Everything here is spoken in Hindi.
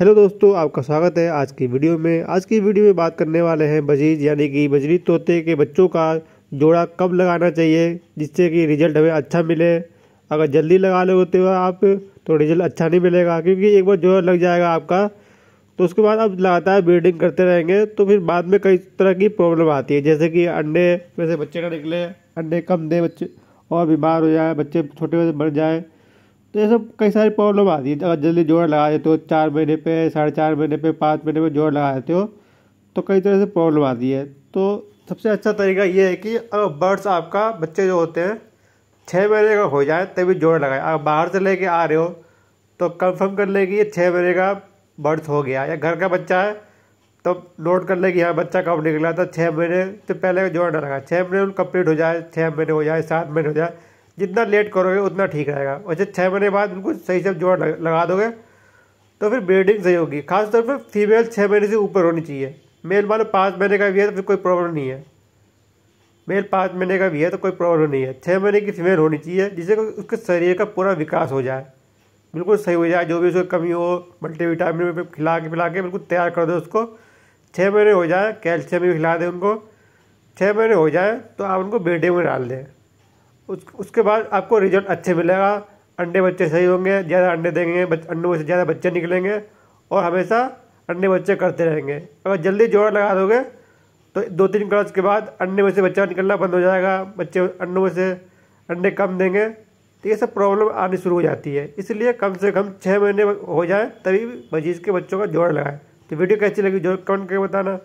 हेलो दोस्तों, आपका स्वागत है आज की वीडियो में। आज की वीडियो में बात करने वाले हैं बजीज, यानी कि बजरी तोते के बच्चों का जोड़ा कब लगाना चाहिए, जिससे कि रिज़ल्ट हमें अच्छा मिले। अगर जल्दी लगा ले होते हो आप तो रिज़ल्ट अच्छा नहीं मिलेगा, क्योंकि एक बार जोड़ा लग जाएगा आपका। तो उसके बाद आप लगातार ब्रीडिंग करते रहेंगे तो फिर बाद में कई तरह की प्रॉब्लम आती है, जैसे कि अंडे में से बच्चे ना निकले, अंडे कम दे, बच्चे और बीमार हो जाए, बच्चे छोटे बच्चे मर जाए तो ये सब कई सारी प्रॉब्लम आती है। अगर जल्दी जोड़ लगा देते हो, चार महीने पे, साढ़े चार महीने पे, पाँच महीने पे जोड़ लगा देते हो तो कई तरह से प्रॉब्लम आती है। तो सबसे अच्छा तरीका ये है कि अगर बर्ड्स आपका, बच्चे जो होते हैं छः महीने का हो जाए, तभी जोड़ लगाए। अगर बाहर से लेके आ रहे हो तो कंफर्म कर ले कि ये छः महीने का बर्थ हो गया। या घर का बच्चा है तो नोट कर ले कि हाँ बच्चा कब निकला था छः महीने से पहले जोड़ ना लगा छः महीने कंप्लीट हो जाए छः महीने हो जाए, सात महीने हो जाए जितना लेट करोगे उतना ठीक रहेगा। वैसे छः महीने बाद बिल्कुल सही से जोड़ लगा दोगे तो फिर ब्रीडिंग सही होगी। खासतौर पर फीमेल छः महीने से ऊपर होनी चाहिए। मेल मान लो पाँच महीने का भी है तो फिर कोई प्रॉब्लम नहीं है। मेल पाँच महीने का भी है तो कोई प्रॉब्लम नहीं है। छः महीने की फीमेल होनी चाहिए, जिससे उसके शरीर का पूरा विकास हो जाए। बिल्कुल सही हो जाए, जो भी उसको कमी हो मल्टीविटामिन खिला के, पिला के बिल्कुल तैयार कर दो उसको। छः महीने हो जाए कैल्शियम भी खिला दें उनको। छः महीने हो जाए तो आप उनको ब्रीडिंग में डाल दें। उस, उसके बाद आपको रिज़ल्ट अच्छे मिलेगा। अंडे बच्चे सही होंगे, ज़्यादा अंडे देंगे अंडों से ज़्यादा बच्चे निकलेंगे और हमेशा अंडे बच्चे करते रहेंगे। अगर जल्दी जोड़ लगा दोगे तो दो तीन क्लास के बाद अंडे में से बच्चा निकलना बंद हो जाएगा। बच्चे अंडों में से अंडे कम देंगे। तो ये सब प्रॉब्लम आनी शुरू हो जाती है। इसलिए कम से कम छः महीने हो जाए, तभी बजीज के बच्चों का जोड़ लगाए। तो वीडियो कैसी लगी जोड़ कमेंट करके बताना।